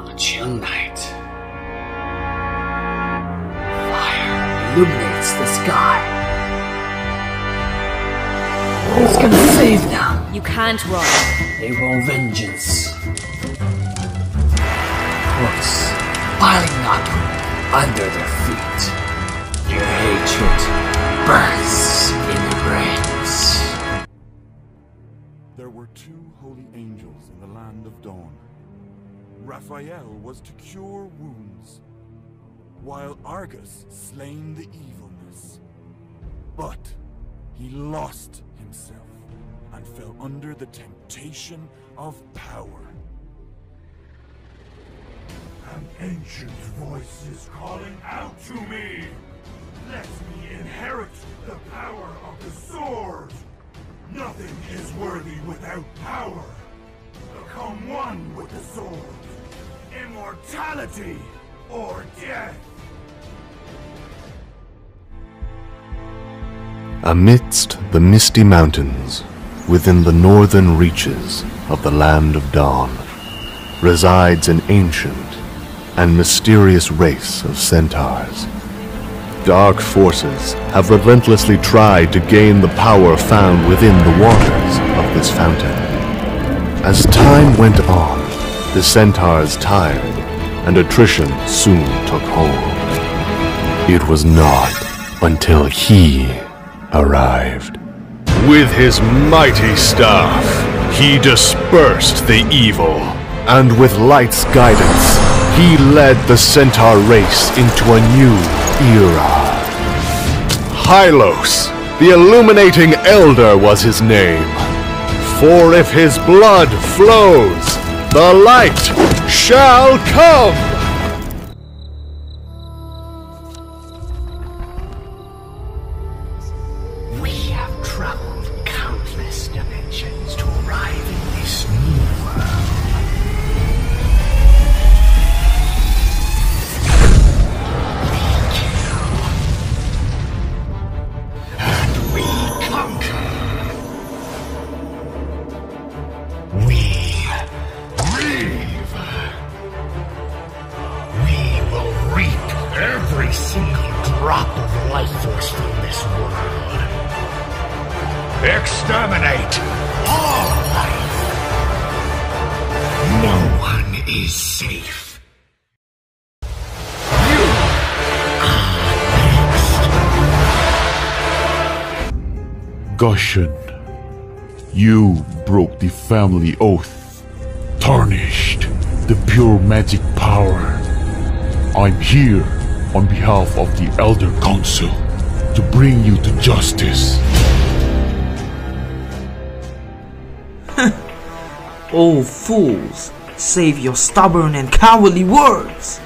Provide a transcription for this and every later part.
on a chill night. Fire illuminates the sky. Who's gonna save them? You can't run. They want vengeance. Corpse piling up under their feet. Their hatred burns in their brains. There were two holy angels in the land of Dawn. Raphael was to cure wounds, while Argus slain the evilness. But he lost himself and fell under the temptation of power. An ancient voice is calling out to me! Let me inherit the power of the sword! Nothing is worthy without power! Become one with the sword! Immortality or death! Amidst the misty mountains, within the northern reaches of the land of dawn, resides an ancient and mysterious race of centaurs. Dark forces have relentlessly tried to gain the power found within the waters of this fountain. As time went on, the centaurs tired, and attrition soon took hold. It was not until he arrived. With his mighty staff, he dispersed the evil, and with light's guidance, he led the centaur race into a new era. Hylos, the illuminating elder was his name. For if his blood flows, the light shall come! Gusion, you broke the family oath, tarnished the pure magic power. I'm here on behalf of the Elder Council to bring you to justice. Oh, fools! Save your stubborn and cowardly words!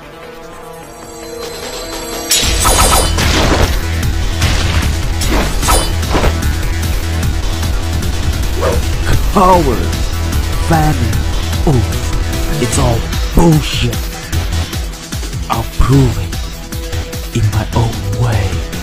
Coward! Famine! Oath! It's all bullshit! I'll prove it in my own way.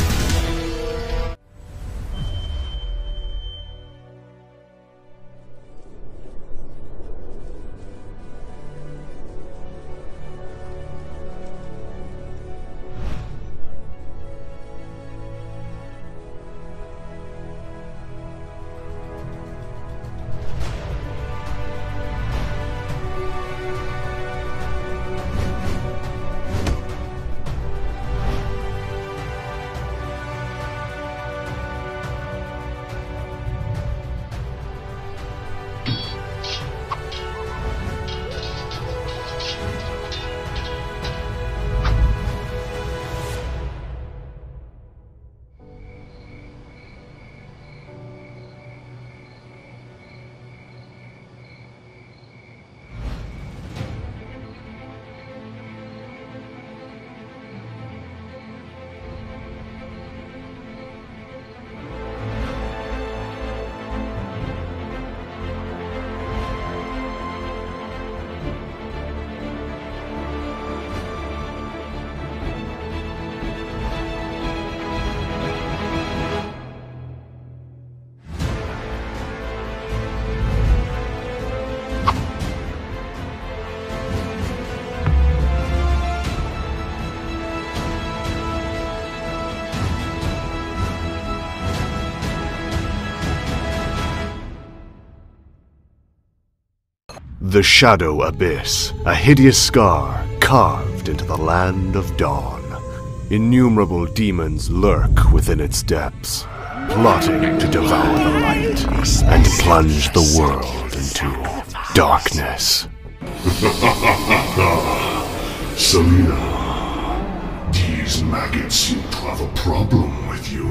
The Shadow Abyss, a hideous scar carved into the land of dawn. Innumerable demons lurk within its depths, plotting to devour the light and plunge the world into darkness. Selena, these maggots seem to have a problem with you.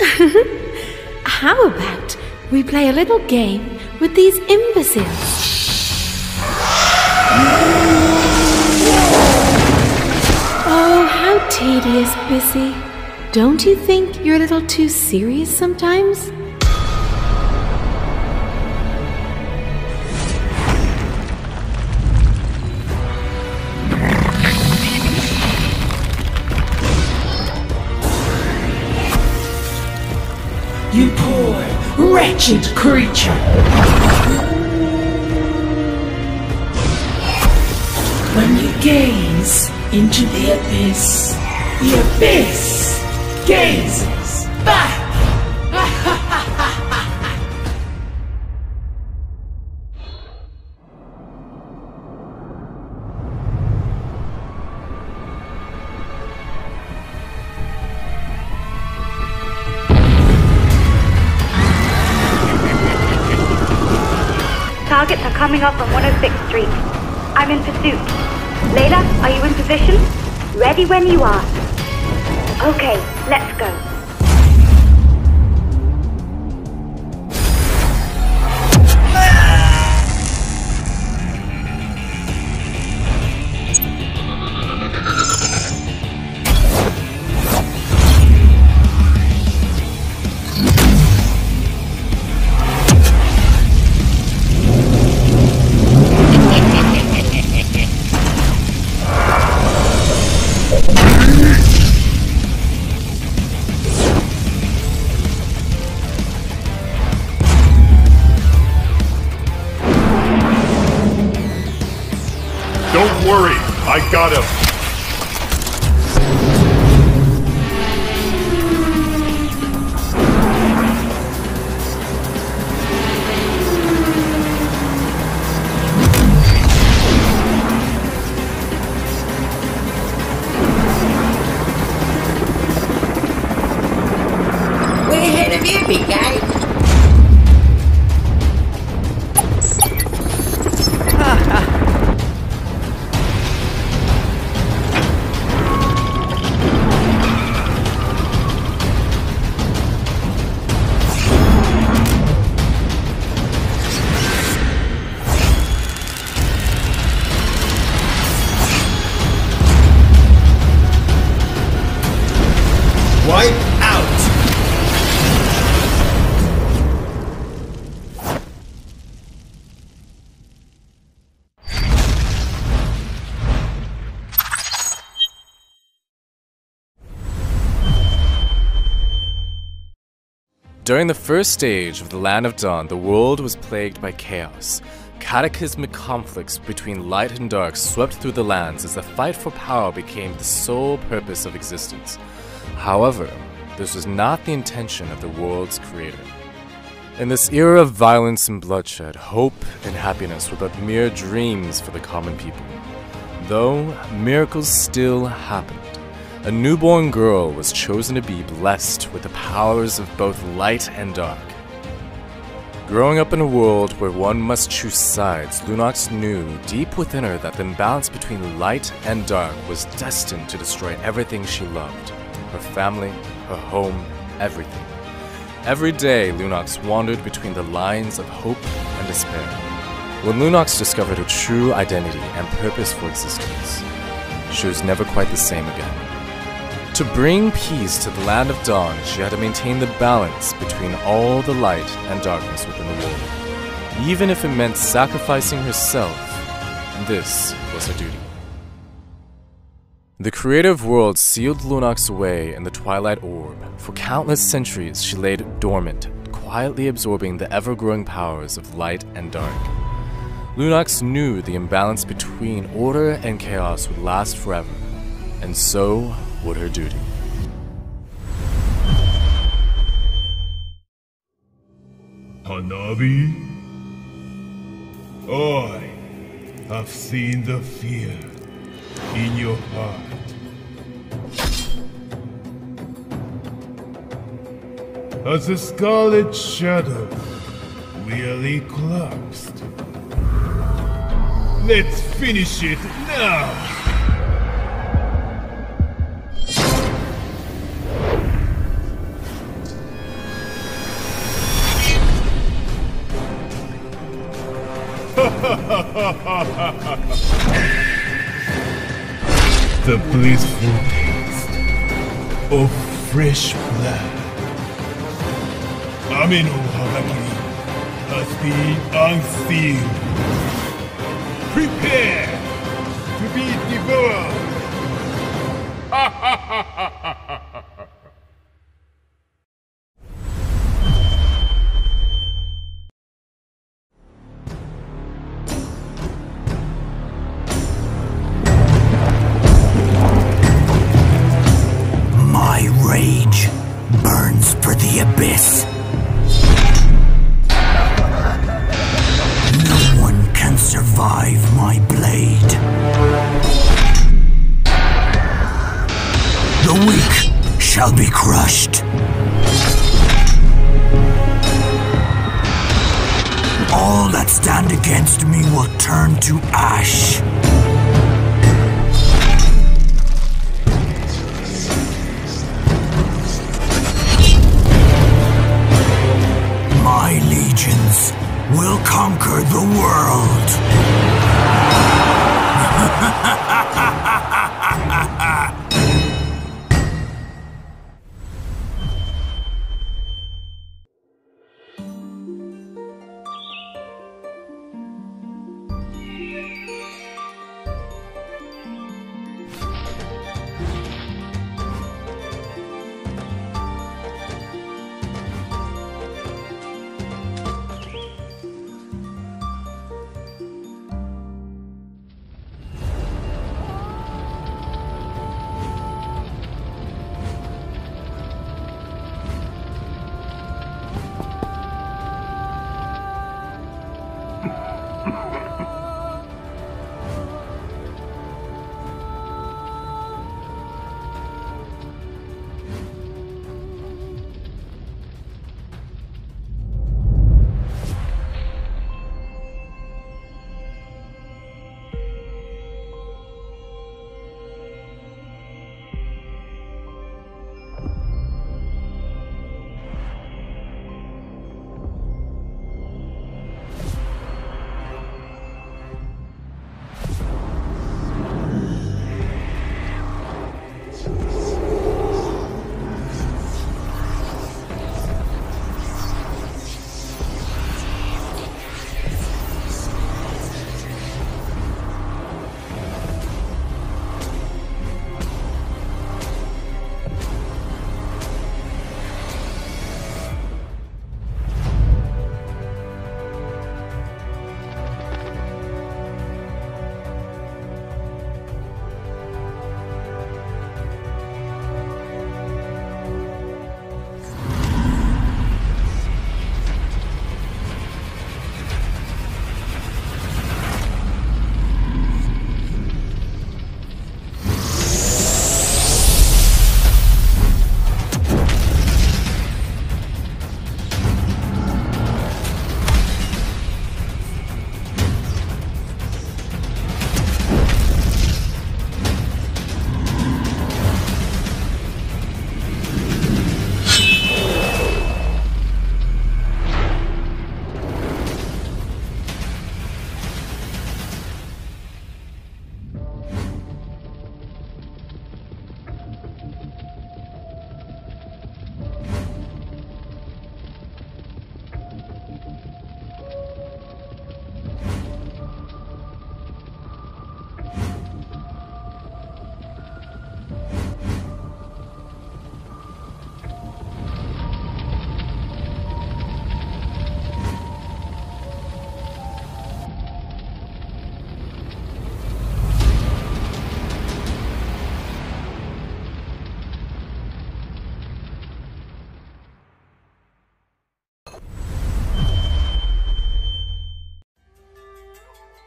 How about we play a little game with these imbeciles? Oh, how tedious, Bissy. Don't you think you're a little too serious sometimes? You poor, wretched creature. Gaze into the abyss, the abyss gazes back. Targets are coming up on 106th Street. I'm in pursuit. Are you in position? Ready when you are. Okay, let's go. During the first stage of the Land of Dawn, the world was plagued by chaos. Cataclysmic conflicts between light and dark swept through the lands as the fight for power became the sole purpose of existence. However, this was not the intention of the world's creator. In this era of violence and bloodshed, hope and happiness were but mere dreams for the common people. Though miracles still happened. A newborn girl was chosen to be blessed with the powers of both light and dark. Growing up in a world where one must choose sides, Lunox knew deep within her that the imbalance between light and dark was destined to destroy everything she loved her family, her home, everything. Every day, Lunox wandered between the lines of hope and despair. When Lunox discovered her true identity and purpose for existence, she was never quite the same again. To bring peace to the land of dawn, she had to maintain the balance between all the light and darkness within the world. Even if it meant sacrificing herself, this was her duty. The creative world sealed Lunox away in the Twilight Orb. For countless centuries, she laid dormant, quietly absorbing the ever growing powers of light and dark. Lunox knew the imbalance between order and chaos would last forever, and so would her duty. Hanabi? I have seen the fear in your heart. As the scarlet shadow really collapsed. Let's finish it now! the blissful taste of fresh blood. Ameno Habakiri has been unsealed. Prepare to be devoured! My crushed. All that stand against me will turn to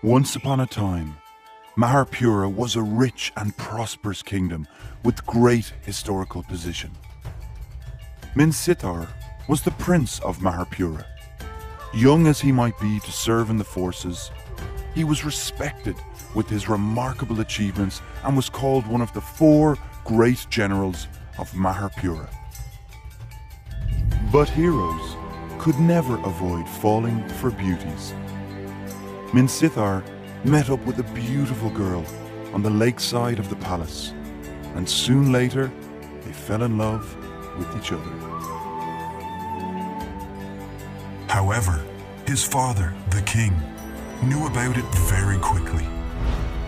Once upon a time, Maharpura was a rich and prosperous kingdom with great historical position. Minsitthar was the prince of Maharpura. Young as he might be to serve in the forces, he was respected with his remarkable achievements and was called one of the four great generals of Maharpura. But heroes could never avoid falling for beauties. Minsitthar met up with a beautiful girl on the lakeside of the palace, and soon later they fell in love with each other. However, his father, the king, knew about it very quickly.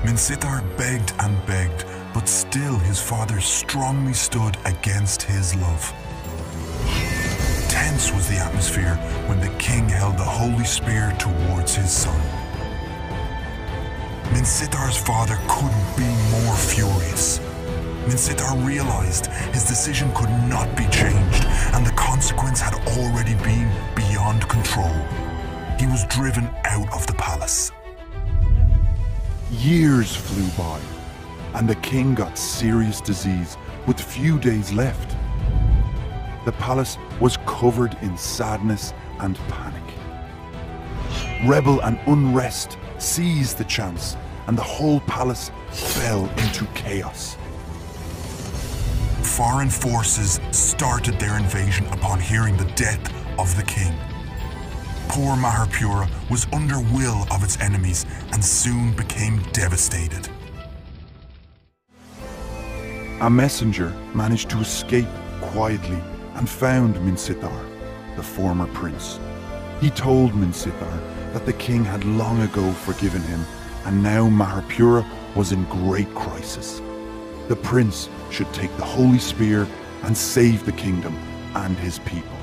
Minsitthar begged and begged, but still his father strongly stood against his love. Tense was the atmosphere when the king held the holy spear towards his son. Minsitthar's father couldn't be more furious. Minsitthar realized his decision could not be changed, and the consequence had already been beyond control. He was driven out of the palace. Years flew by, and the king got serious disease with few days left. The palace was covered in sadness and panic. Rebel and unrest seized the chance, and the whole palace fell into chaos. Foreign forces started their invasion upon hearing the death of the king. Poor Maharpura was under will of its enemies and soon became devastated. A messenger managed to escape quietly and found Minsitthar, the former prince. He told Minsitthar that the king had long ago forgiven him and now Maharpura was in great crisis. The prince should take the holy spear and save the kingdom and his people.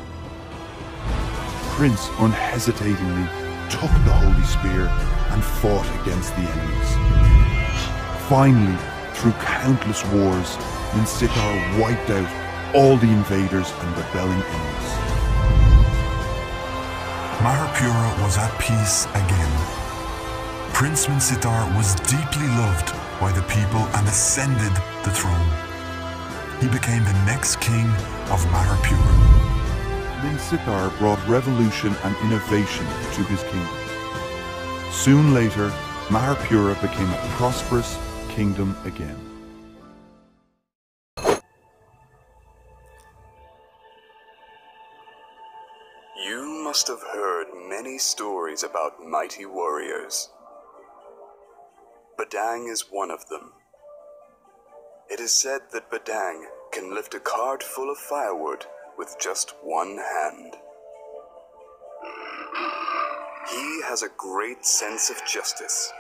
Prince unhesitatingly took the holy spear and fought against the enemies. Finally, through countless wars, Minsitthar wiped out all the invaders and rebelling enemies. Maharpura was at peace again. Prince Minsitthar was deeply loved by the people and ascended the throne. He became the next king of Maharpura. Minsitthar brought revolution and innovation to his kingdom. Soon later, Maharpura became a prosperous kingdom again. You must have heard many stories about mighty warriors. Badang is one of them. It is said that Badang can lift a cart full of firewood with just one hand. He has a great sense of justice.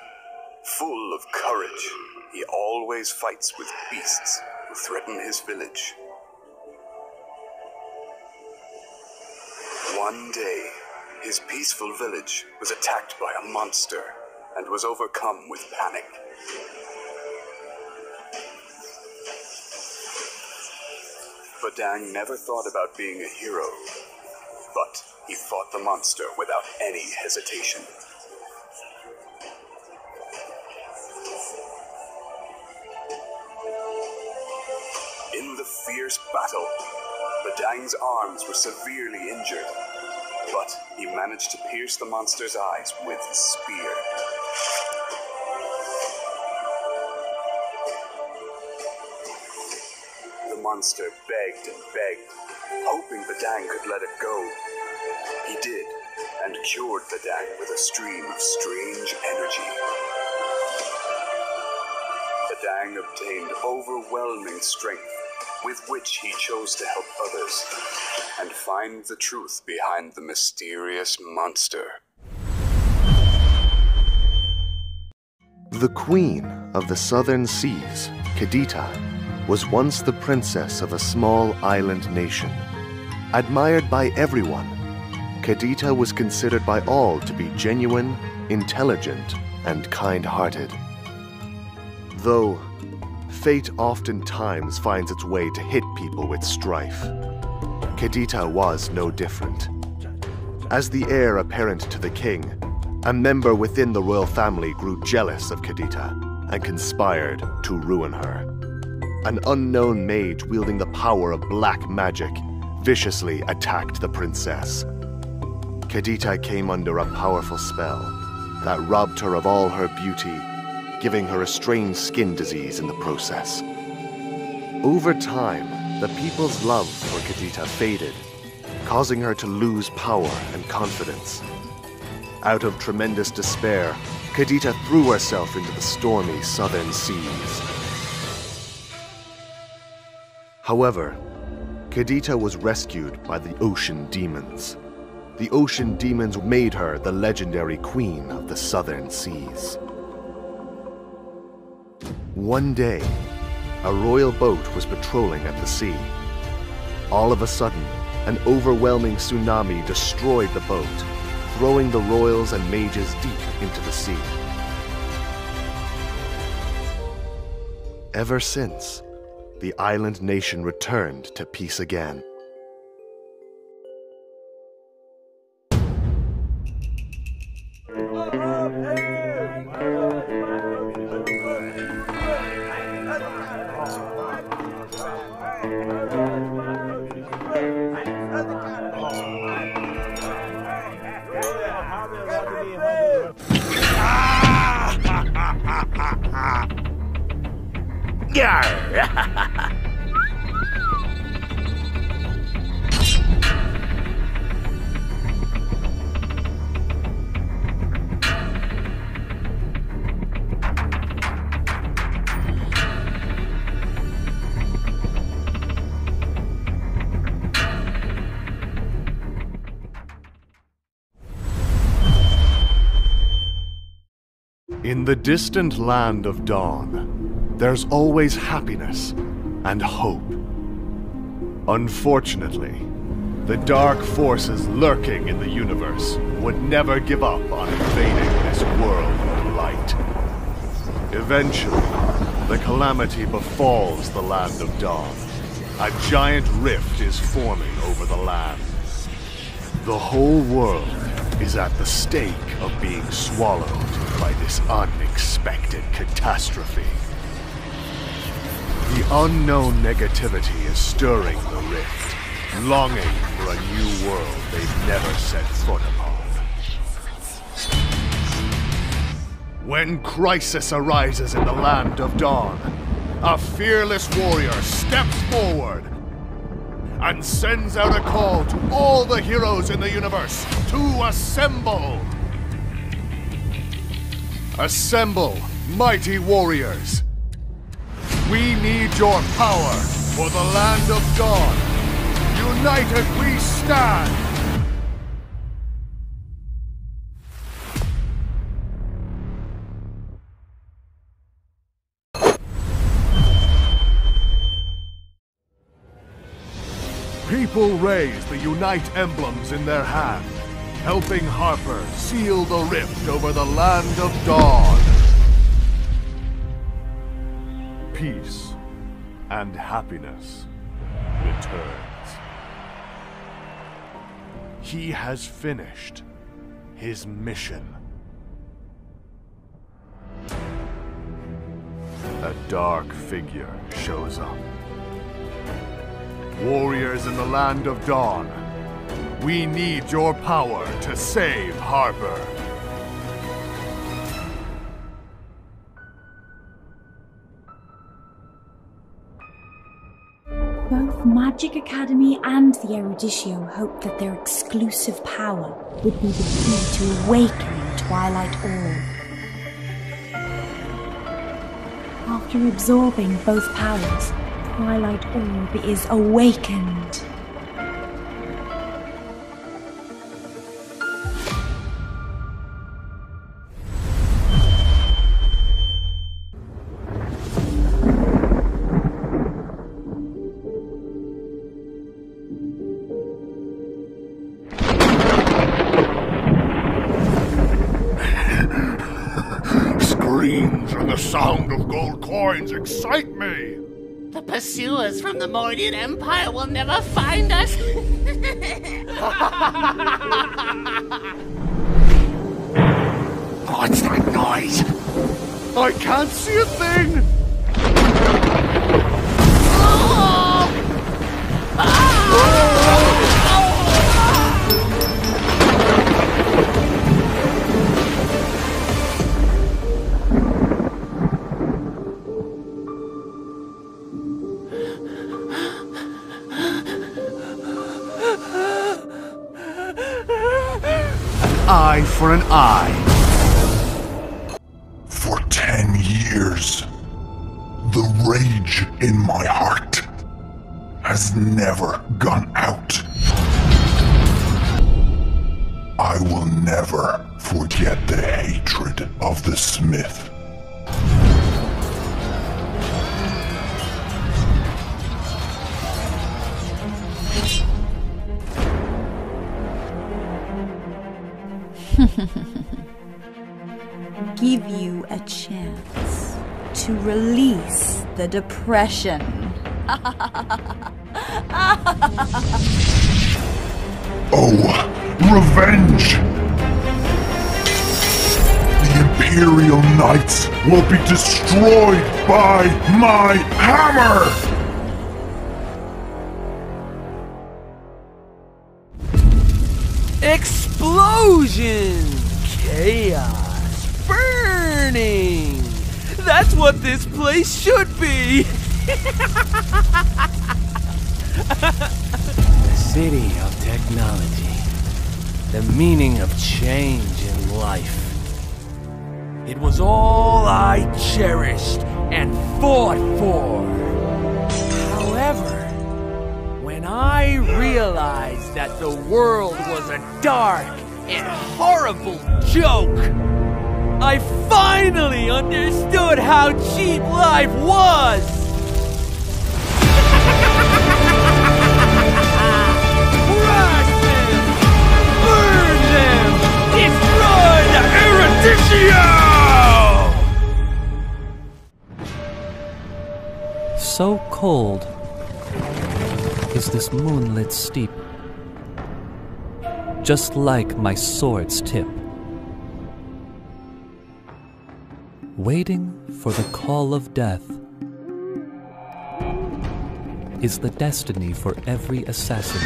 Full of courage, he always fights with beasts who threaten his village. One day, his peaceful village was attacked by a monster and was overcome with panic. Badang never thought about being a hero, but he fought the monster without any hesitation. In the fierce battle, Badang's arms were severely injured, but he managed to pierce the monster's eyes with his spear. Monster begged and begged, hoping Badang could let it go. He did, and cured Badang with a stream of strange energy. Badang obtained overwhelming strength, with which he chose to help others and find the truth behind the mysterious monster. The queen of the southern seas, Kadita, was once the princess of a small island nation. Admired by everyone, Kadita was considered by all to be genuine, intelligent, and kind hearted. Though, fate oftentimes finds its way to hit people with strife. Kadita was no different. As the heir apparent to the king, a member within the royal family grew jealous of Kadita and conspired to ruin her. An unknown mage wielding the power of black magic viciously attacked the princess. Kadita came under a powerful spell that robbed her of all her beauty, giving her a strange skin disease in the process. Over time, the people's love for Kadita faded, causing her to lose power and confidence. Out of tremendous despair, Kadita threw herself into the stormy southern seas. However, Kadita was rescued by the ocean demons. The ocean demons made her the legendary queen of the southern seas. One day, a royal boat was patrolling at the sea. All of a sudden, an overwhelming tsunami destroyed the boat, throwing the royals and mages deep into the sea. Ever since, the island nation returned to peace again. In the distant land of dawn, there's always happiness and hope. Unfortunately, the dark forces lurking in the universe would never give up on invading this world of light. Eventually, the calamity befalls the land of dawn. A giant rift is forming over the land. The whole world is at the stake of being swallowed by this unexpected catastrophe. The unknown negativity is stirring the rift, longing for a new world they've never set foot upon. When crisis arises in the land of dawn, a fearless warrior steps forward and sends out a call to all the heroes in the universe to assemble. Assemble, mighty warriors. We need your power for the land of dawn. United we stand. People raise the Unite emblems in their hand, helping Harper seal the rift over the land of dawn. Peace and happiness returns. He has finished his mission. A dark figure shows up. Warriors in the land of dawn, we need your power to save Harper. Both Magic Academy and the Eruditio hoped that their exclusive power would be the key to awakening Twilight Orb. After absorbing both powers, Twilight Orb is awakened. Excite me. The pursuers from the Mordian Empire will never find us. What's that noise? I can't see a thing! The depression. Oh, revenge! The Imperial Knights will be destroyed by my hammer! Explosion! That's what this place should be! the city of technology. The meaning of change in life. It was all I cherished and fought for. However, when I realized that the world was a dark and horrible joke, I finally understood how cheap life was! Crush them! Burn them! Destroy the! So cold is this moonlit steep, just like my sword's tip. Waiting for the call of death is the destiny for every assassin.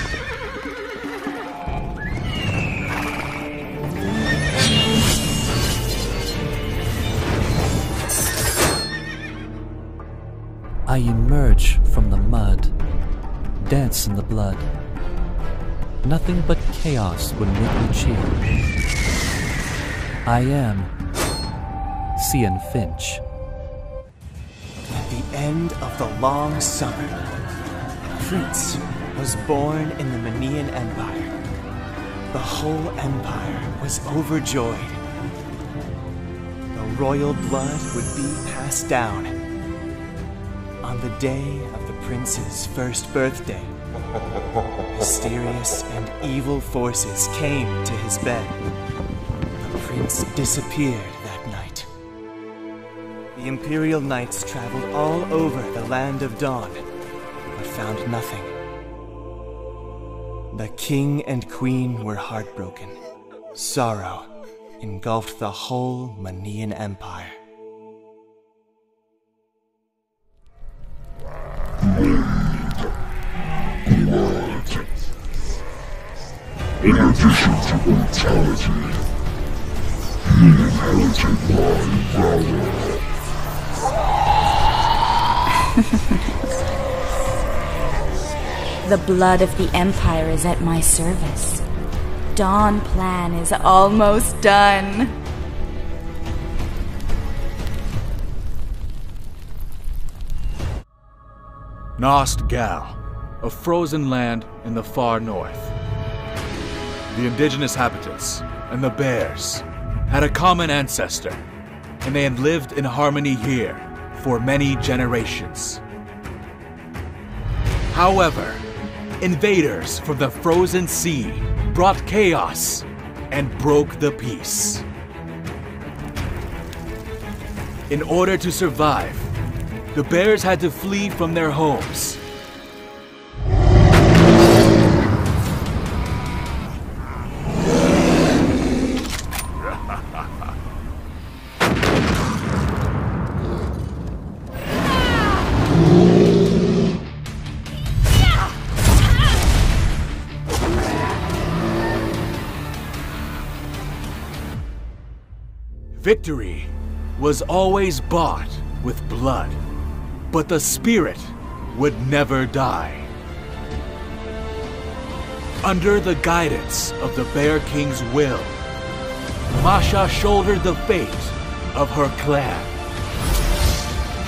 I emerge from the mud, dance in the blood. Nothing but chaos would make me cheer. I am Cian Finch. At the end of the long summer, a prince was born in the Moniyan Empire. The whole empire was overjoyed. The royal blood would be passed down. On the day of the prince's first birthday, mysterious and evil forces came to his bed. The prince disappeared. The Imperial Knights traveled all over the Land of Dawn, but found nothing. The king and queen were heartbroken. Sorrow engulfed the whole Moniyan Empire. In addition to mortality, he inherited my. The blood of the Empire is at my service. Dawn plan is almost done. Nost Gal, a frozen land in the far north. The indigenous habitants and the bears had a common ancestor, and they had lived in harmony here for many generations. However, invaders from the frozen sea brought chaos and broke the peace. In order to survive, the bears had to flee from their homes. Victory was always bought with blood, but the spirit would never die. Under the guidance of the Bear King's will, Masha shouldered the fate of her clan.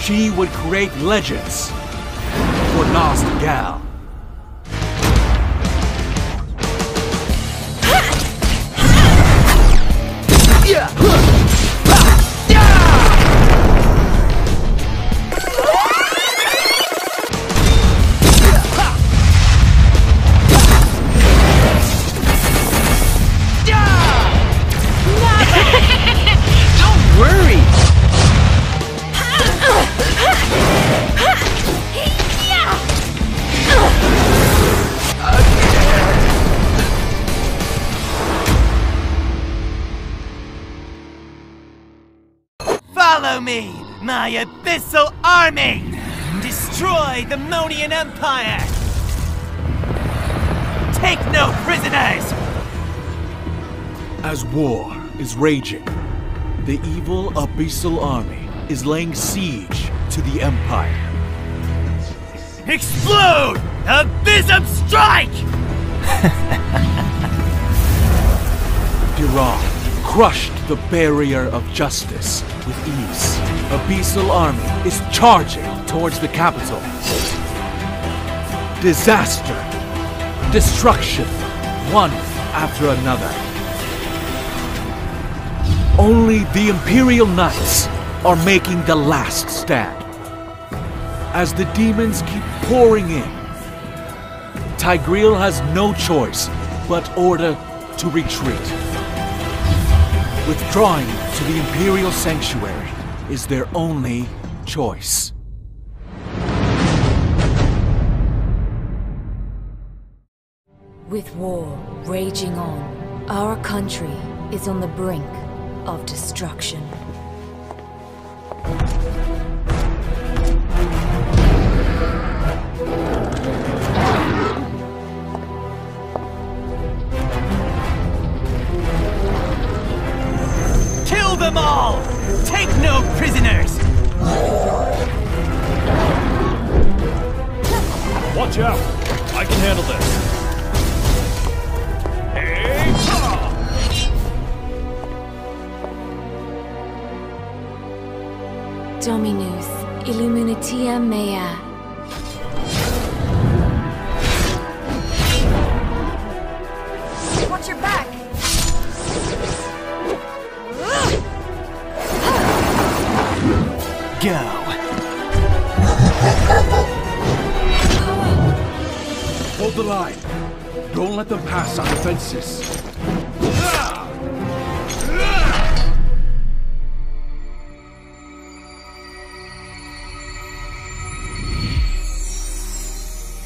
She would create legends for Nost Gal. Empire! Take no prisoners! As war is raging, the evil Abyssal Army is laying siege to the Empire. Explode! Abyssum strike! Diran crushed the barrier of justice with ease. Abyssal Army is charging towards the capital. Disaster, destruction, one after another. Only the Imperial Knights are making the last stand. As the demons keep pouring in, Tigreal has no choice but order to retreat. Withdrawing to the Imperial Sanctuary is their only choice. With war raging on, our country is on the brink of destruction. Kill them all! Take no prisoners! Watch out! I can handle this. Dominus Illuminatio Mea. Watch your back! Go! Hold the line. Don't let them pass our defenses.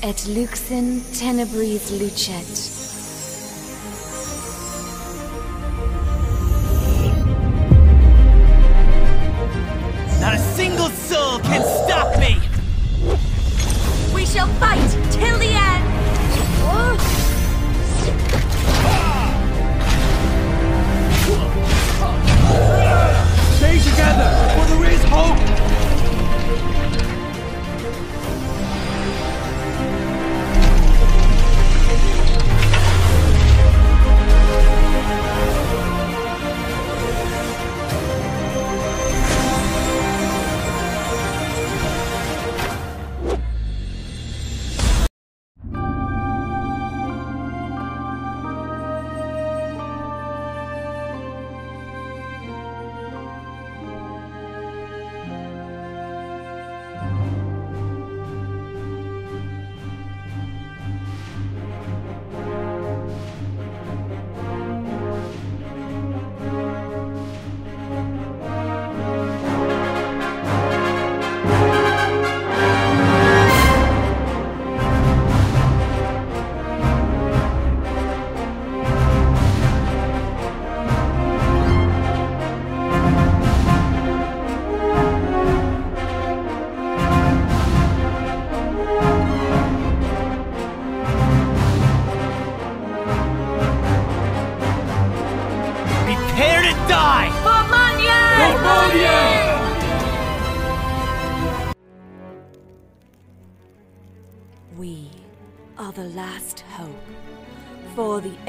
Et luxin tenebris lucet. Not a single soul can stop me! We shall fight till the end! Stay together, for there is hope!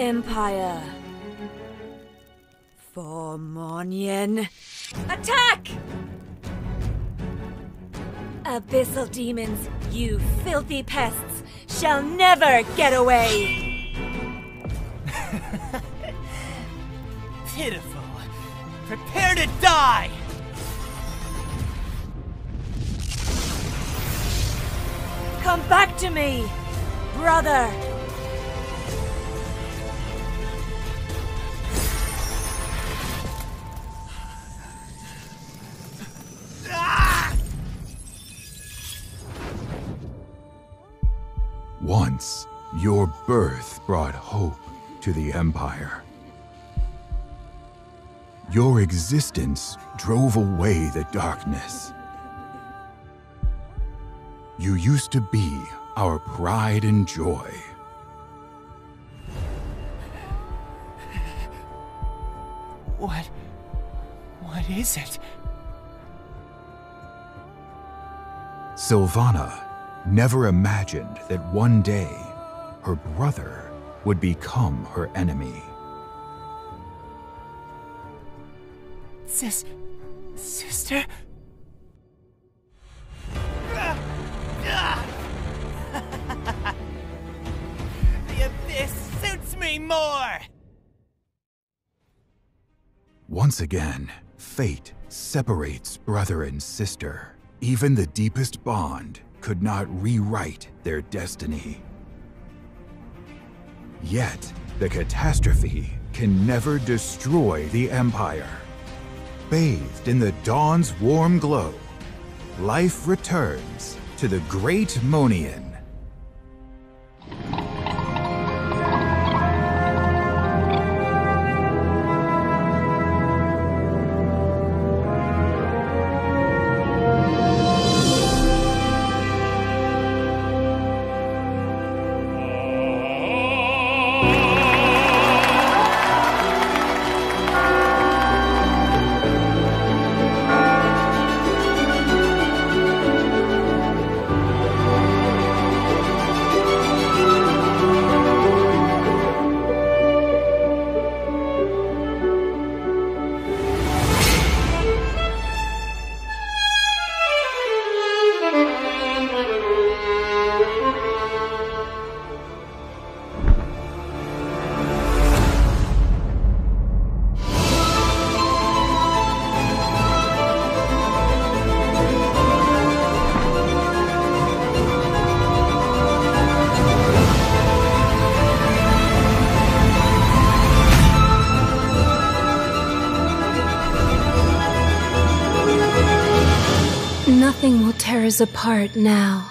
Empire. For Moniyan. Attack! Abyssal demons, you filthy pests, shall never get away! Pitiful. Prepare to die! Come back to me, brother! Your birth brought hope to the Empire. Your existence drove away the darkness. You used to be our pride and joy. What. What is it? Silvanna never imagined that one day her brother would become her enemy. Sis. Sister? the abyss suits me more! Once again, fate separates brother and sister. Even the deepest bond could not rewrite their destiny. Yet, the catastrophe can never destroy the Empire. Bathed in the dawn's warm glow, life returns to the Great Moniyan. Now.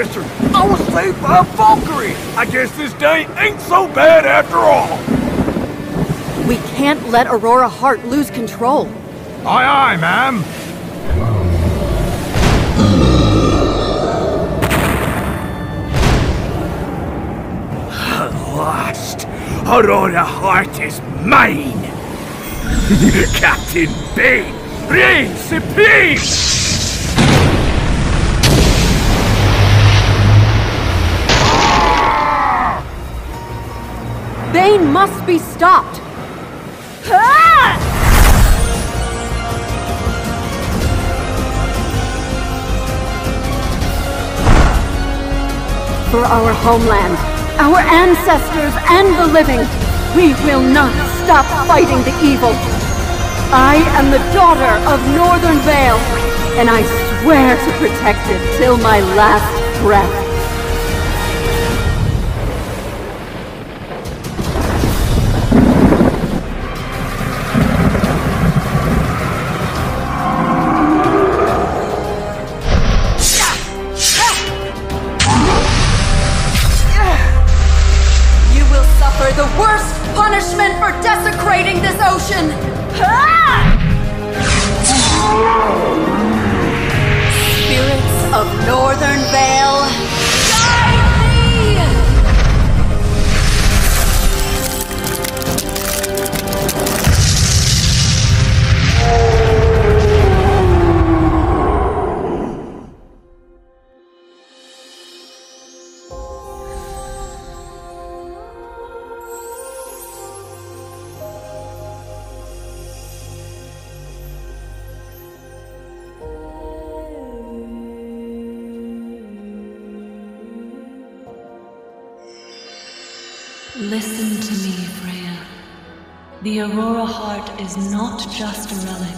Ancestors! I was saved by a Valkyrie! I guess this day ain't so bad after all! We can't let Aurora Heart lose control. Aye, aye, ma'am! Lost! Aurora Heart is mine! Captain Bane, reign supreme! Bane must be stopped! For our homeland, our ancestors, and the living, we will not stop fighting the evil. I am the daughter of Northern Vale, and I swear to protect it till my last breath. The Aurora Heart is not just a relic.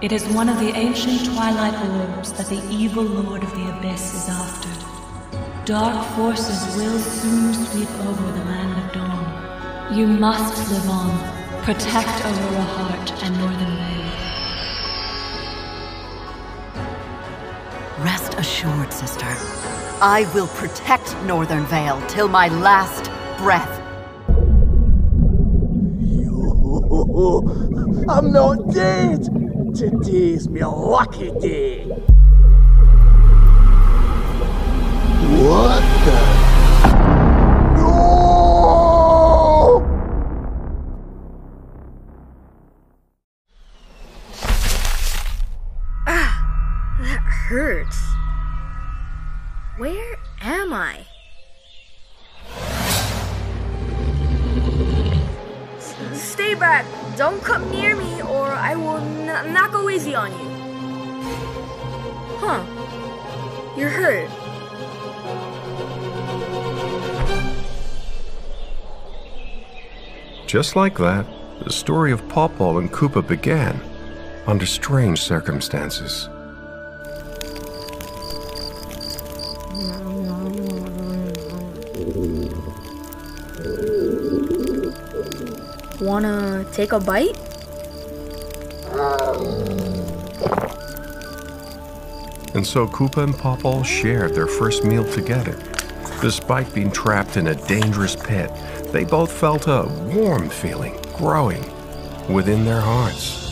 It is one of the ancient twilight orbs that the evil Lord of the Abyss is after. Dark forces will soon sweep over the land of dawn. You must live on. Protect Aurora Heart and Northern Vale. Rest assured, sister. I will protect Northern Vale till my last breath. I'm not dead! Today's my lucky day! What the? No! Ah, that hurts. Where am I? Back. Don't come near me or I will n- not go easy on you. Huh. You're hurt. Just like that, the story of Popol and Kupa began, under strange circumstances. Wanna take a bite? And so Kupa and Popol shared their first meal together. Despite being trapped in a dangerous pit, they both felt a warm feeling growing within their hearts.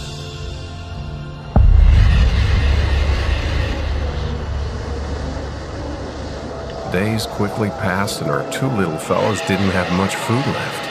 Days quickly passed, and our two little fellows didn't have much food left.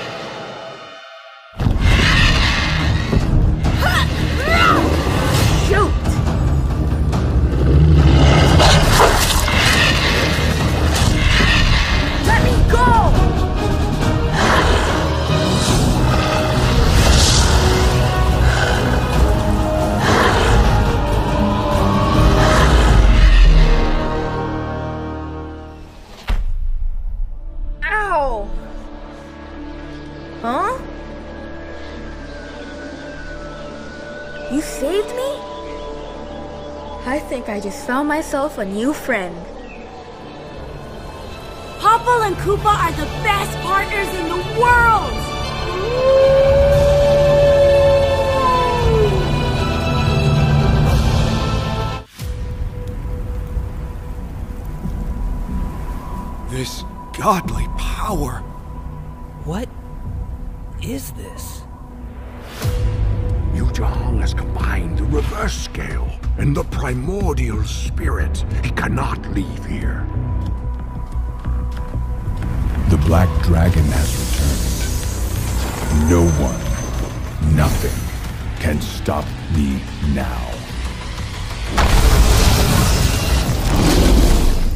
Found myself a new friend. Popol and Kupa are the best partners in the world! This godly power. What is this? Yuzhong has combined the reverse scale and the primordial spirit. He cannot leave here. The Black Dragon has returned. No one, nothing, can stop me now.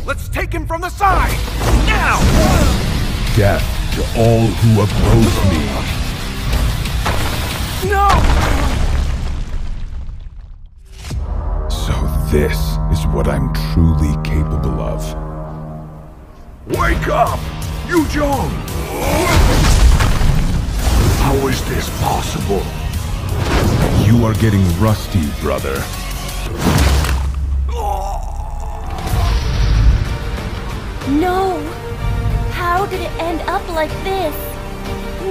Let's take him from the side! Now! Death to all who oppose me. No! So this is what I'm truly capable of. Wake up! Yuzhong! How is this possible? You are getting rusty, brother. No! How did it end up like this?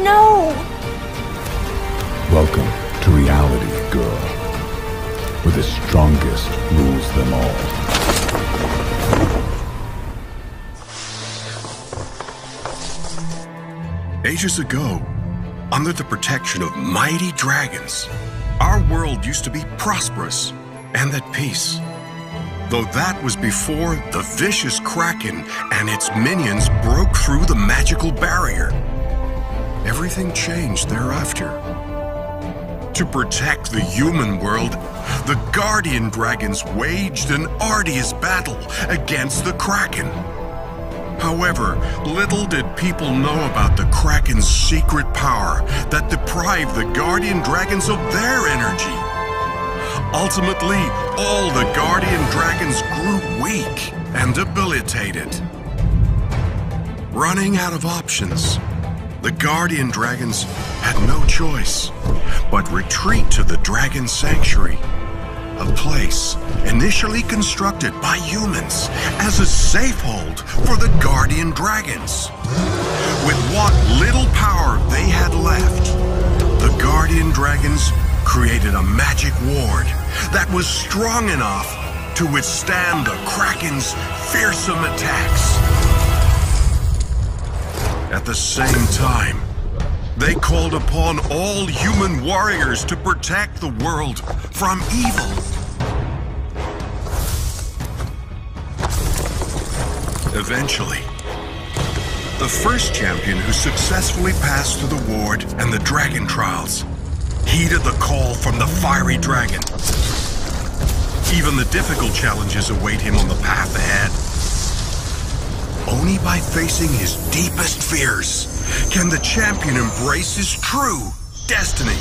No! Welcome to reality, girl. Where the strongest rules them all. Ages ago, under the protection of mighty dragons, our world used to be prosperous and at peace. Though that was before the vicious Kraken and its minions broke through the magical barrier. Everything changed thereafter. To protect the human world, the Guardian Dragons waged an arduous battle against the Kraken. However, little did people know about the Kraken's secret power that deprived the Guardian Dragons of their energy. Ultimately, all the Guardian Dragons grew weak and debilitated. Running out of options, the Guardian Dragons had no choice but retreat to the Dragon Sanctuary, a place initially constructed by humans as a safe hold for the Guardian Dragons. With what little power they had left, the Guardian Dragons created a magic ward that was strong enough to withstand the Kraken's fearsome attacks. At the same time, they called upon all human warriors to protect the world from evil. Eventually, the first champion who successfully passed through the ward and the dragon trials heeded the call from the fiery dragon. Even the difficult challenges await him on the path ahead. Only by facing his deepest fears can the champion embrace his true destiny.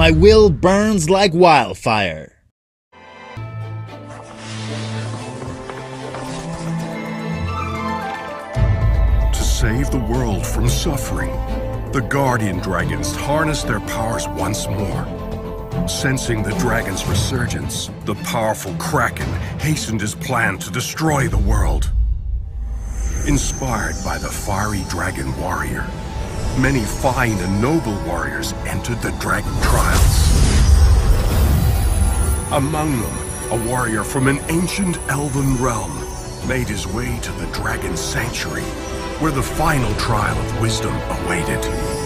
My will burns like wildfire. To save the world from suffering, the Guardian Dragons harnessed their powers once more. Sensing the dragon's resurgence, the powerful Kraken hastened his plan to destroy the world. Inspired by the fiery dragon warrior, many fine and noble warriors entered the dragon trials. Among them, a warrior from an ancient elven realm made his way to the dragon sanctuary, where the final trial of wisdom awaited.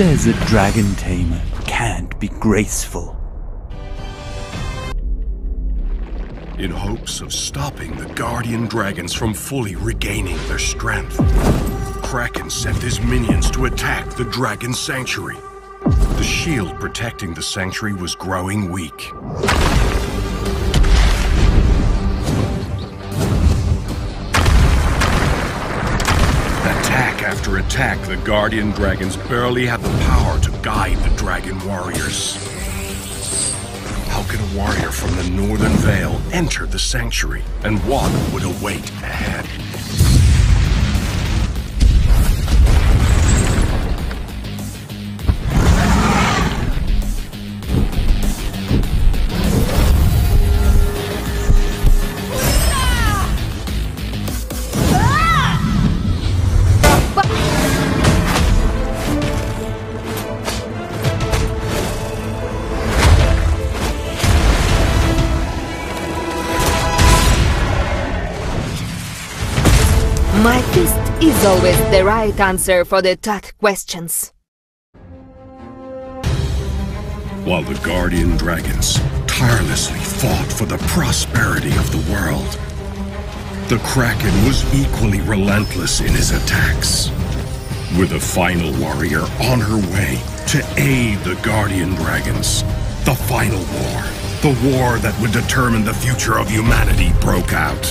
Says a dragon tamer can't be graceful? In hopes of stopping the guardian dragons from fully regaining their strength, Kraken sent his minions to attack the dragon sanctuary. The shield protecting the sanctuary was growing weak. After attack, the Guardian Dragons barely have the power to guide the Dragon Warriors. How could a warrior from the Northern Vale enter the Sanctuary, and what would await ahead? The right answer for the tough questions. While the Guardian Dragons tirelessly fought for the prosperity of the world, the Kraken was equally relentless in his attacks. With a final warrior on her way to aid the Guardian Dragons, the final war, the war that would determine the future of humanity, broke out.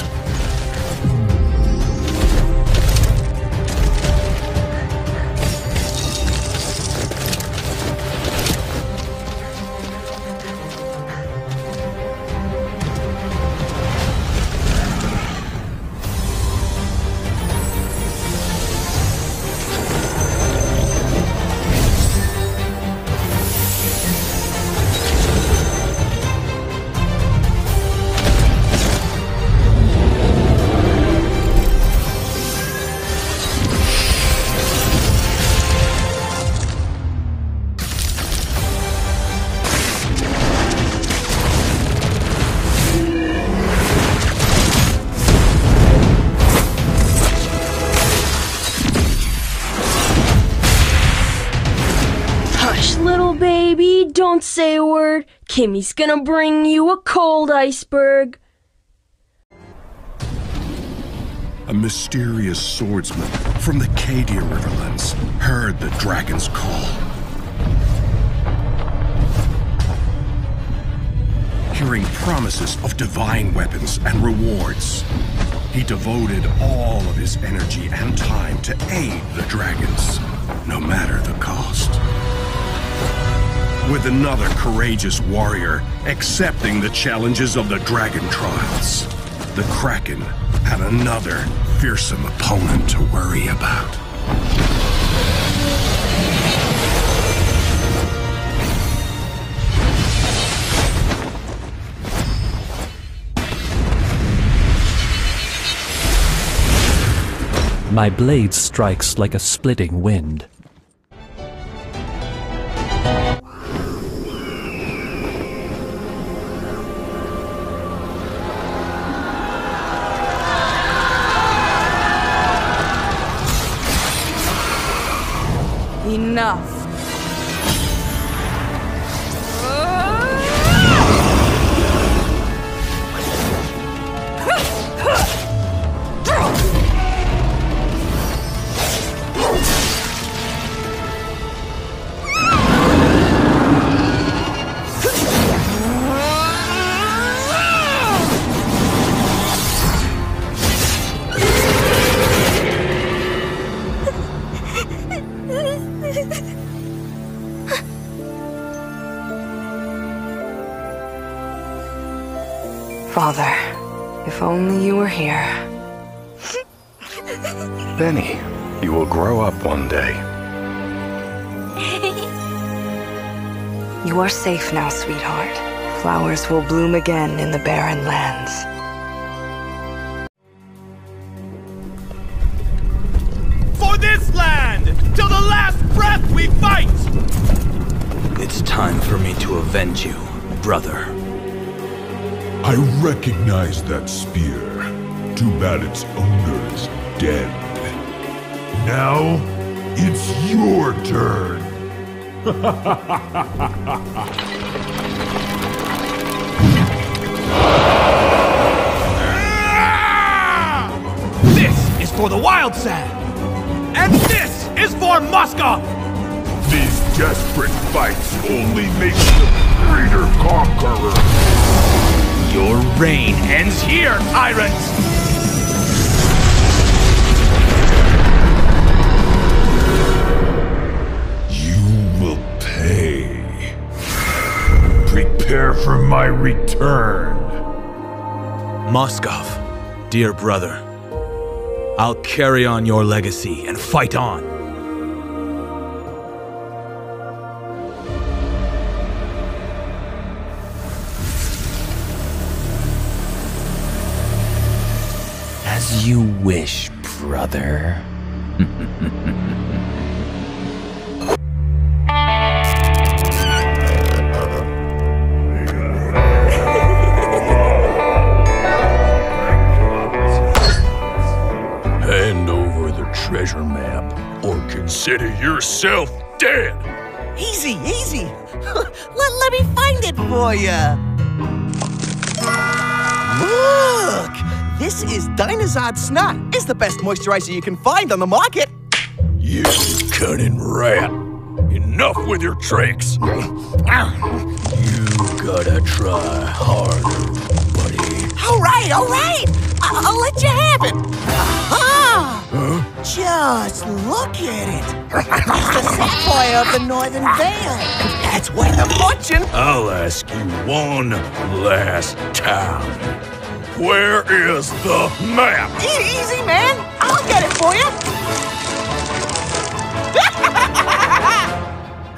Kimmy's gonna bring you a cold iceberg. A mysterious swordsman from the Cadia Riverlands heard the dragon's call. Hearing promises of divine weapons and rewards, he devoted all of his energy and time to aid the dragons, no matter the cost. With another courageous warrior accepting the challenges of the dragon trials, the Kraken had another fearsome opponent to worry about. My blade strikes like a splitting wind. Enough. Father, if only you were here. Benny, you will grow up one day. You are safe now, sweetheart. Flowers will bloom again in the barren lands. For this land! Till the last breath we fight! It's time for me to avenge you, brother. I recognize that spear. Too bad its owner is dead. Now, it's your turn. This is for the Wild Sand! And this is for Moskov! These desperate fights only make the greater conqueror. Your reign ends here, tyrants! You will pay. Prepare for my return. Moskov, dear brother, I'll carry on your legacy and fight on. Wish, brother. Hand over the treasure map, or consider yourself dead. Easy, easy. let, let me find it for ya. This is Dynazod Snot. It's the best moisturizer you can find on the market. You cunning rat. Enough with your tricks. You gotta try harder, buddy. All right, all right. I- I'll let you have it. Aha! Just look at it. It's the sapphire of the Northern Vale. That's worth a fortune. I'll ask you one last time. Where is the map? Easy, man. I'll get it for you.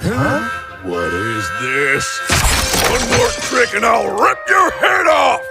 Huh? What is this? One more trick and I'll rip your head off!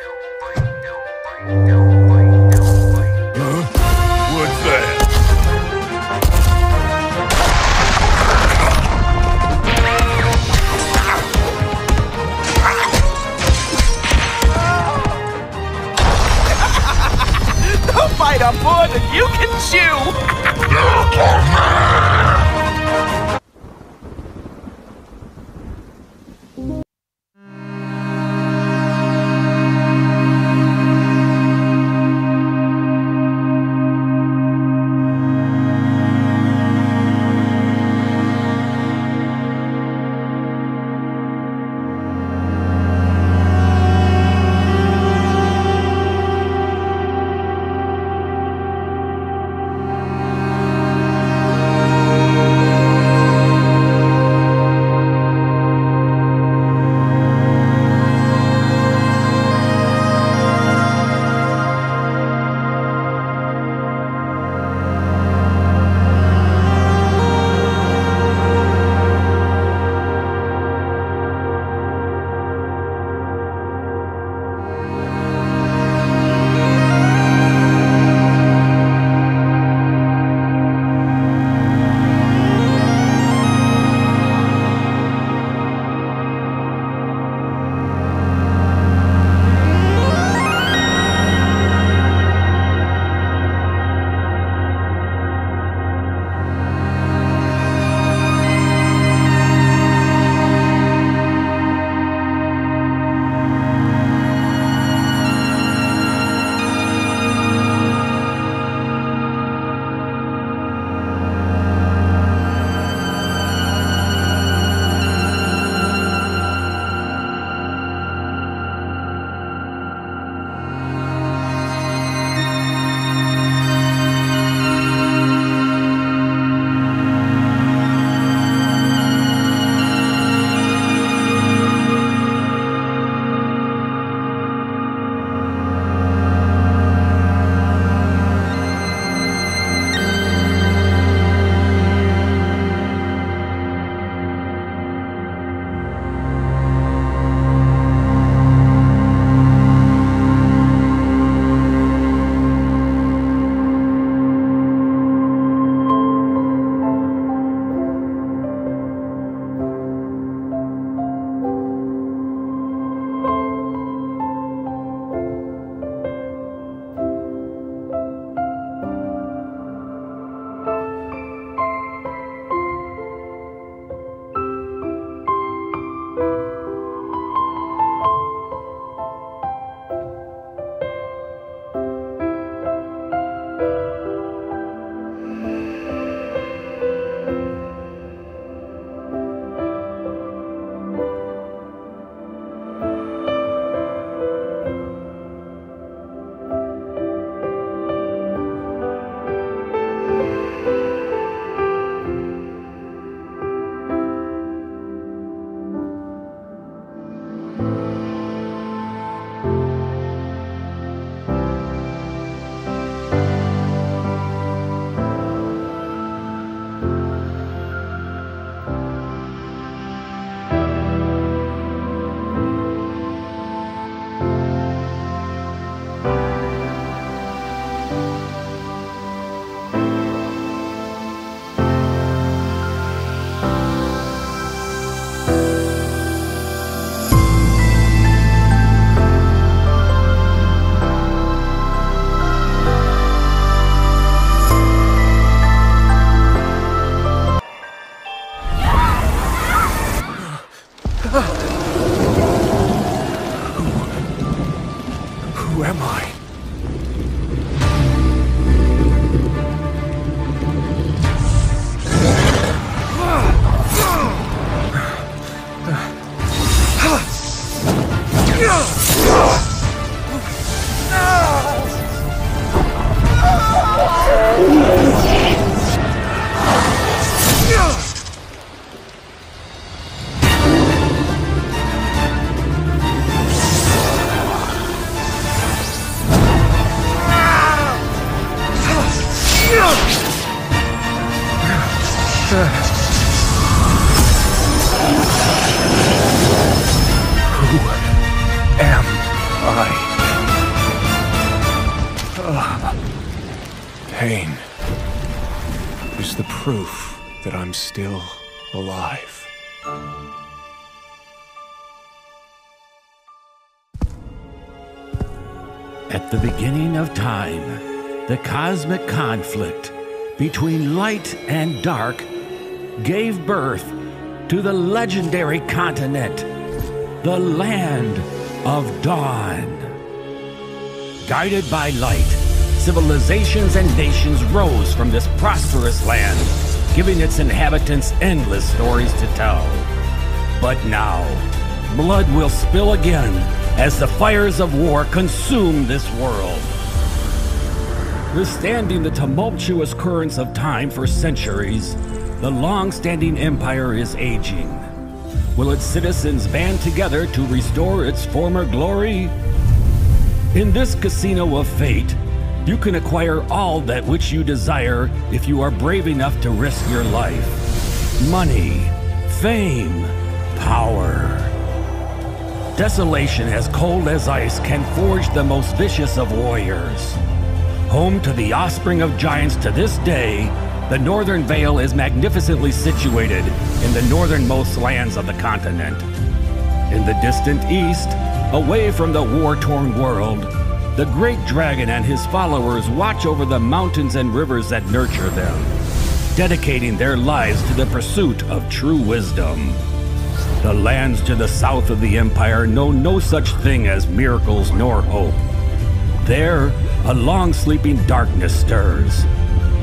I'm still alive. At the beginning of time, the cosmic conflict between light and dark gave birth to the legendary continent, the Land of Dawn. Guided by light, civilizations and nations rose from this prosperous land, giving its inhabitants endless stories to tell. But now, blood will spill again as the fires of war consume this world. Withstanding the tumultuous currents of time for centuries, the long-standing empire is aging. Will its citizens band together to restore its former glory? In this casino of fate, you can acquire all that which you desire if you are brave enough to risk your life. Money, fame, power. Desolation as cold as ice can forge the most vicious of warriors. Home to the offspring of giants to this day, the Northern Vale is magnificently situated in the northernmost lands of the continent. In the distant east, away from the war-torn world, the great dragon and his followers watch over the mountains and rivers that nurture them, dedicating their lives to the pursuit of true wisdom. The lands to the south of the Empire know no such thing as miracles nor hope. There, a long sleeping darkness stirs.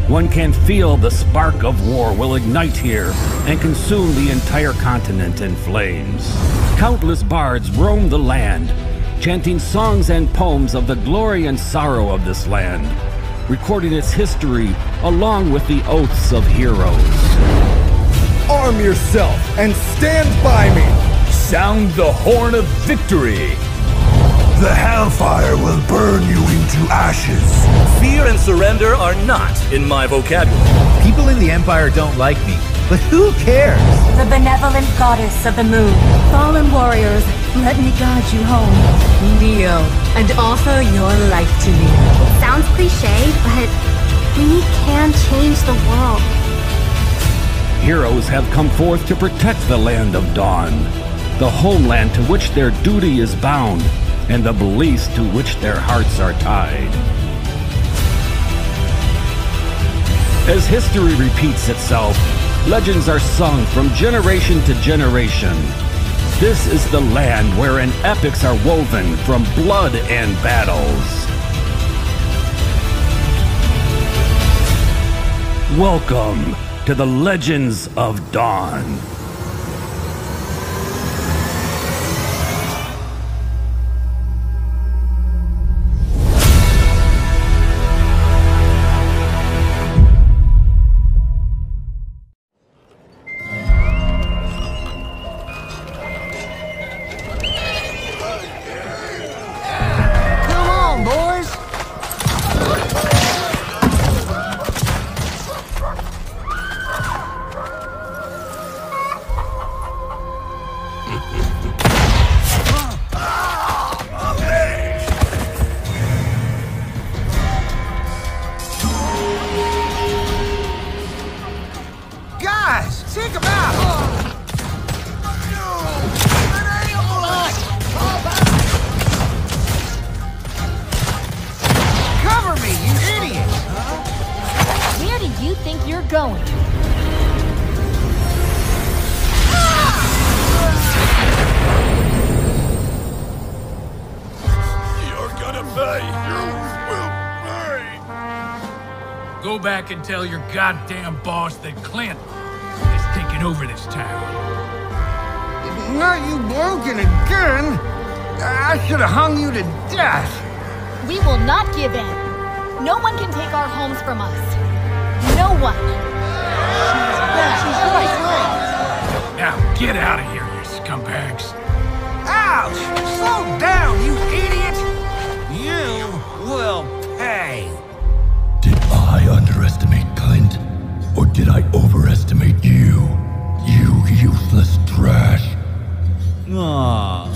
One can feel the spark of war will ignite here and consume the entire continent in flames. Countless bards roam the land, chanting songs and poems of the glory and sorrow of this land, recording its history along with the oaths of heroes. Arm yourself and stand by me! Sound the horn of victory! The hellfire will burn you into ashes. Fear and surrender are not in my vocabulary. People in the Empire don't like me, but who cares? The benevolent goddess of the moon. Fallen warriors, let me guide you home. Kneel and offer your life to me. It sounds cliche, but we can change the world. Heroes have come forth to protect the land of Dawn, the homeland to which their duty is bound, and the beliefs to which their hearts are tied. As history repeats itself, legends are sung from generation to generation. This is the land wherein epics are woven from blood and battles. Welcome to the Legends of Dawn. Go back tell your goddamn boss that Clint is taking over this town. Not you broken again! I should have hung you to death! We will not give in. No one can take our homes from us. No one. She's right. Now get out of here, you scumbags. Ouch! Slow down, you idiot! Did I overestimate you? You useless trash. Aww.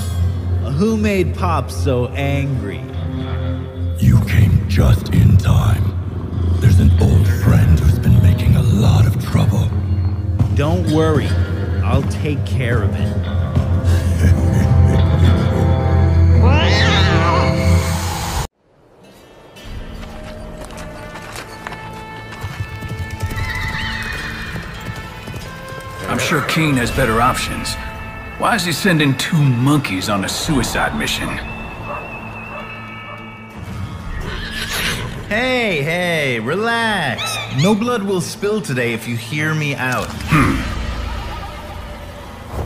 Who made Pop so angry? You came just in time. There's an old friend who's been making a lot of trouble. Don't worry. I'll take care of it. I'm Keen has better options. Why is he sending two monkeys on a suicide mission? Hey, hey, relax. No blood will spill today if you hear me out. Hmm.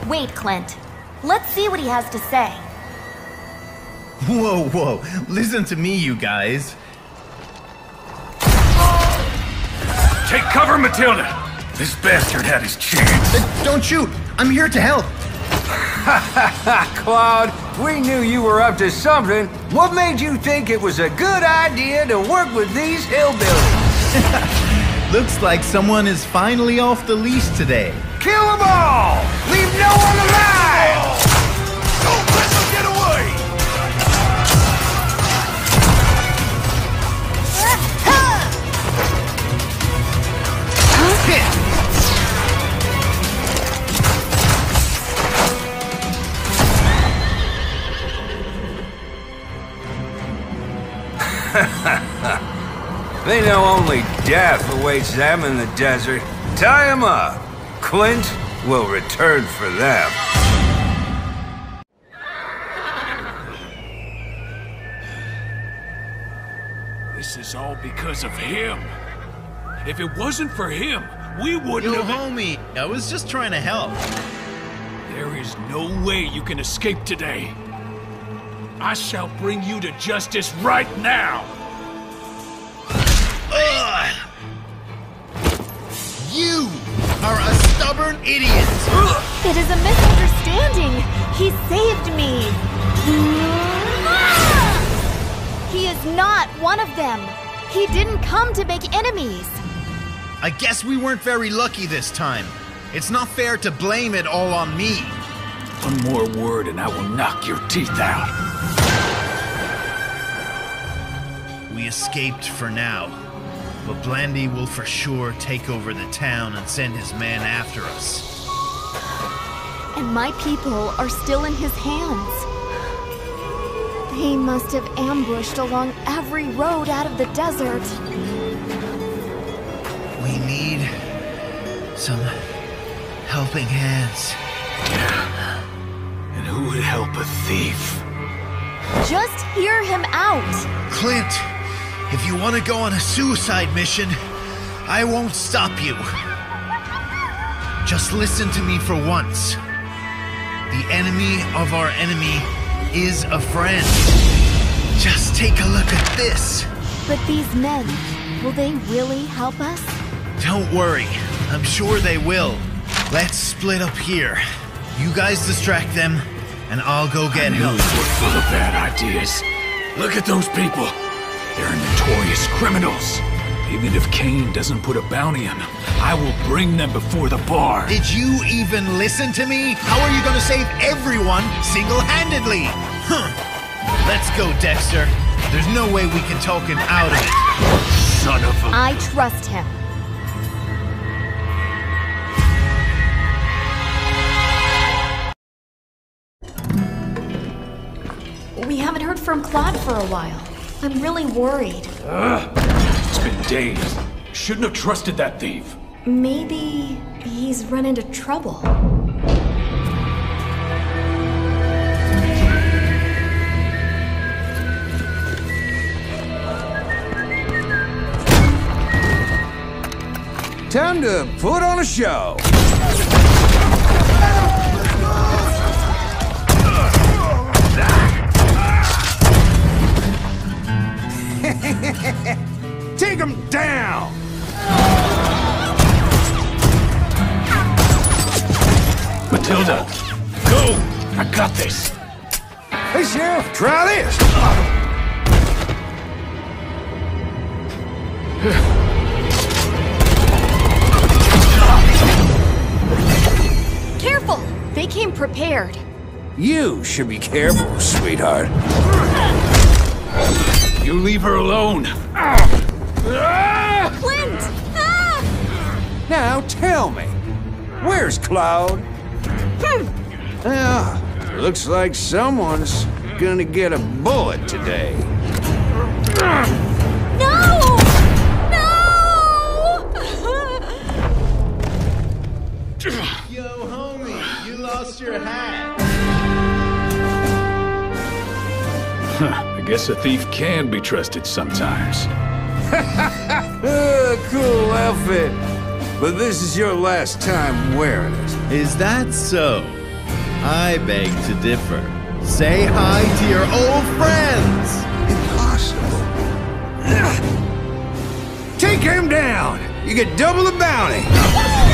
Wait, Clint. Let's see what he has to say. Whoa, whoa. Listen to me, you guys. Take cover, Matilda! This bastard had his chance. Uh, don't shoot! I'm here to help! Ha ha ha, Claude, we knew you were up to something. What made you think it was a good idea to work with these hillbillies? Looks like someone is finally off the leash today. Kill them all! Leave no one alive! they know only death awaits them in the desert. Tie them up. Clint will return for them. This is all because of him. If it wasn't for him, we wouldn't Yo, have... homie, I was just trying to help. There is no way you can escape today. I shall bring you to justice right now. Ugh. You are a stubborn idiot. It is a misunderstanding. He saved me. Ah! He is not one of them. He didn't come to make enemies. I guess we weren't very lucky this time. It's not fair to blame it all on me. One more word and I will knock your teeth out. We escaped for now, but Blandy will for sure take over the town and send his men after us. And my people are still in his hands. They must have ambushed along every road out of the desert. We need some helping hands. Yeah. And who would help a thief? Just hear him out. Clint, if you want to go on a suicide mission, I won't stop you. Just listen to me for once. The enemy of our enemy is a friend. Just take a look at this. But these men, will they really help us? Don't worry, I'm sure they will. Let's split up here. You guys distract them, and I'll go get I help. knew you were full of bad ideas. Look at those people. They're notorious criminals. Even if Kane doesn't put a bounty on them, I will bring them before the bar. Did you even listen to me? How are you gonna save everyone single-handedly? Huh. Let's go, Dexter. There's no way we can talk him out of it. Son of a... I trust him. We haven't heard from Claude for a while. I'm really worried. Ugh. It's been days. Shouldn't have trusted that thief. Maybe he's run into trouble. Time to put on a show. Take him down! Matilda, go! I got this. Hey, Sheriff, try this. Careful! They came prepared. You should be careful, sweetheart. You leave her alone. Clint! Ah! Now tell me, where's Claude? Yeah, looks like someone's gonna get a bullet today. No! No! Yo, homie, you lost your hat. Guess a thief can be trusted sometimes. Uh, cool outfit. But this is your last time wearing it. Is that so? I beg to differ. Say hi to your old friends! Impossible. Take him down! You get double the bounty!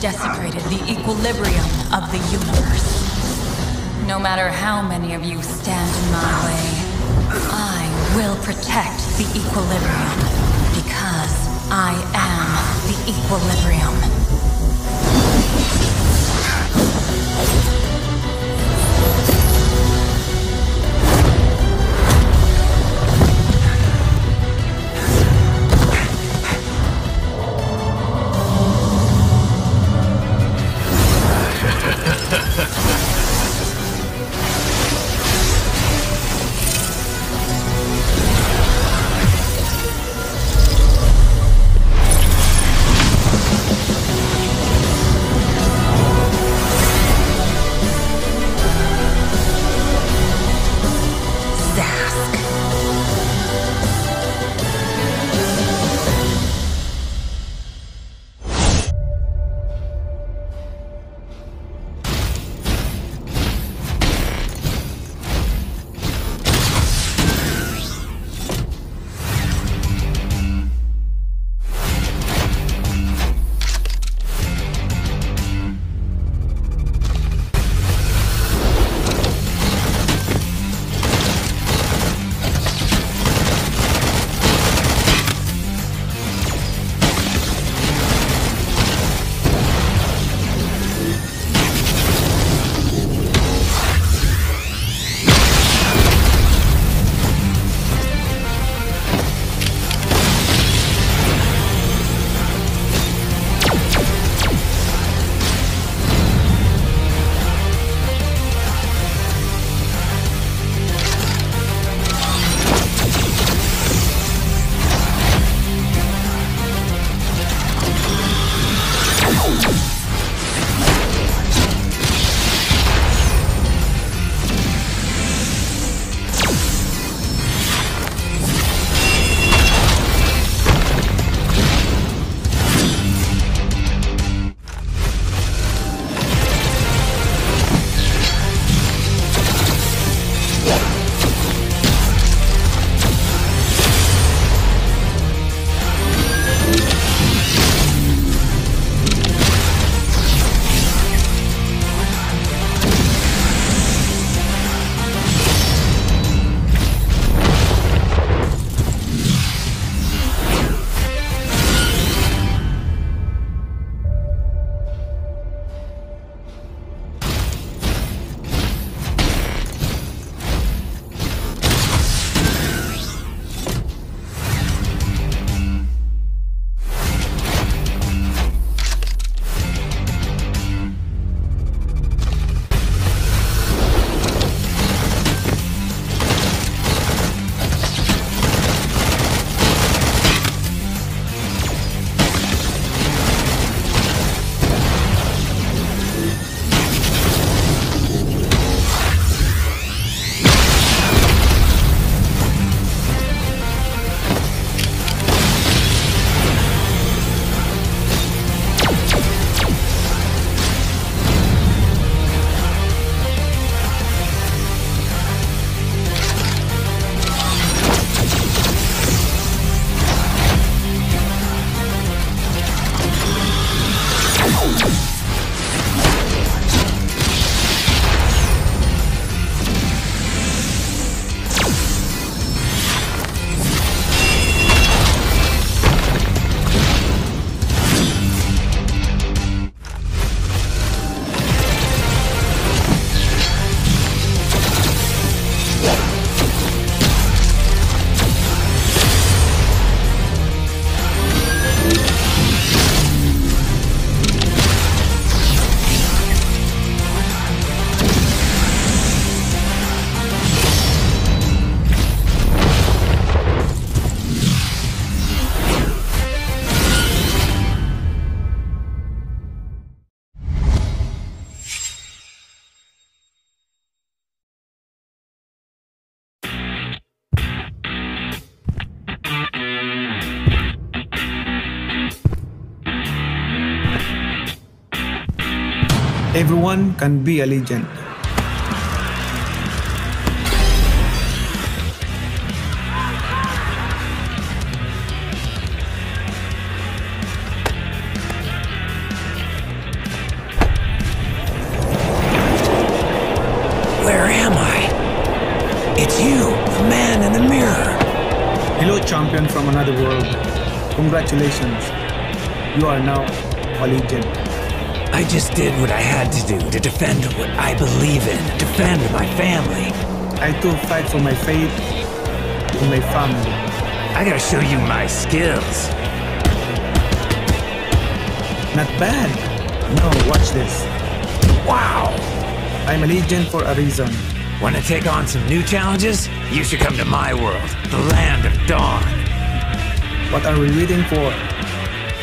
desecrated the equilibrium of the universe. No matter how many of you stand in my way, I will protect the equilibrium because I am the equilibrium. Everyone can be a legend. Where am I? It's you, the man in the mirror. Hello, champion from another world. Congratulations. You are now a legend. I just did what I had to do to defend what I believe in, defend my family. I do fight for my faith and my family. I gotta show you my skills. Not bad. No, watch this. Wow! I'm a legend for a reason. Want to take on some new challenges? You should come to my world, the land of dawn. What are we waiting for?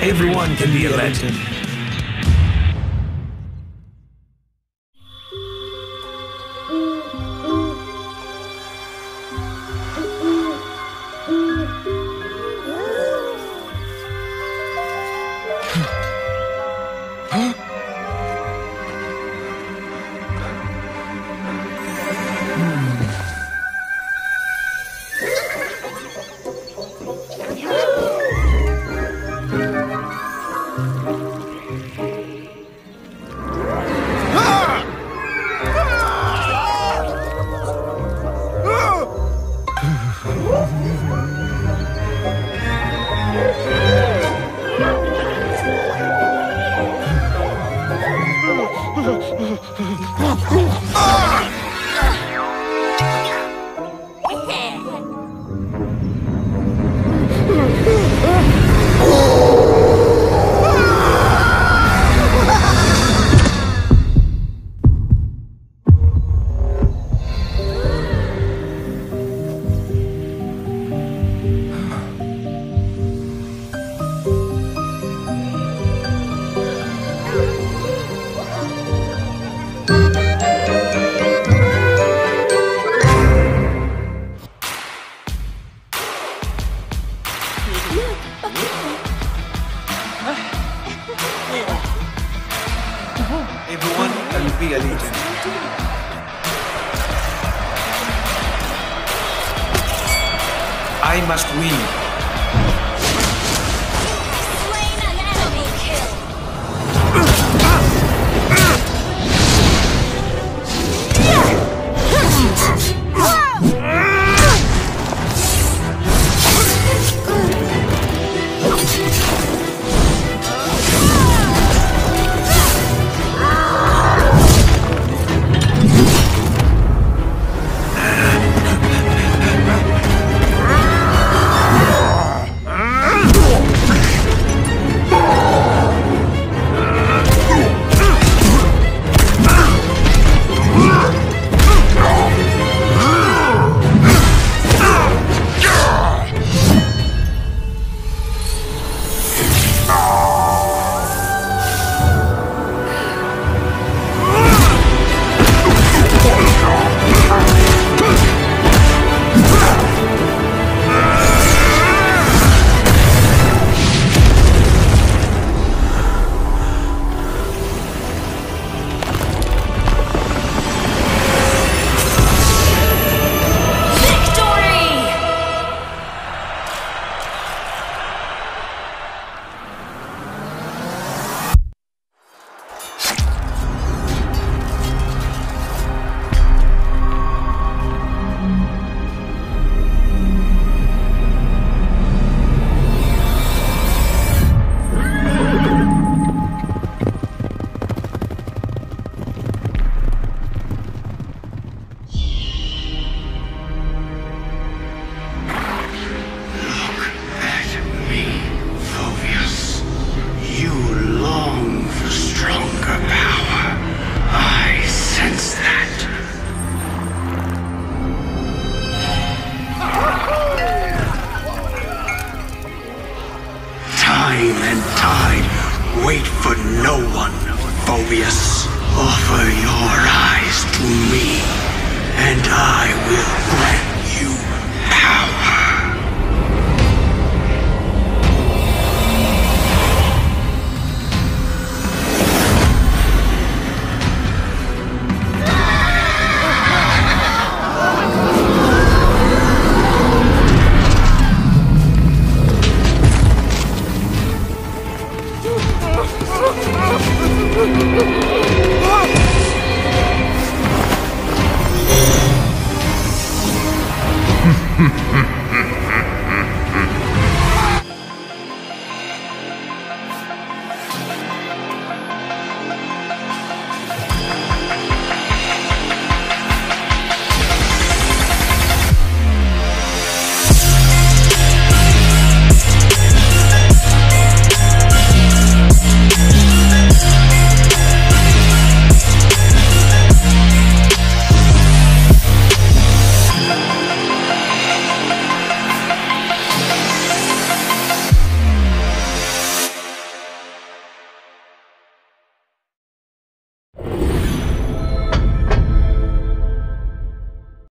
Everyone can be a legend. Everyone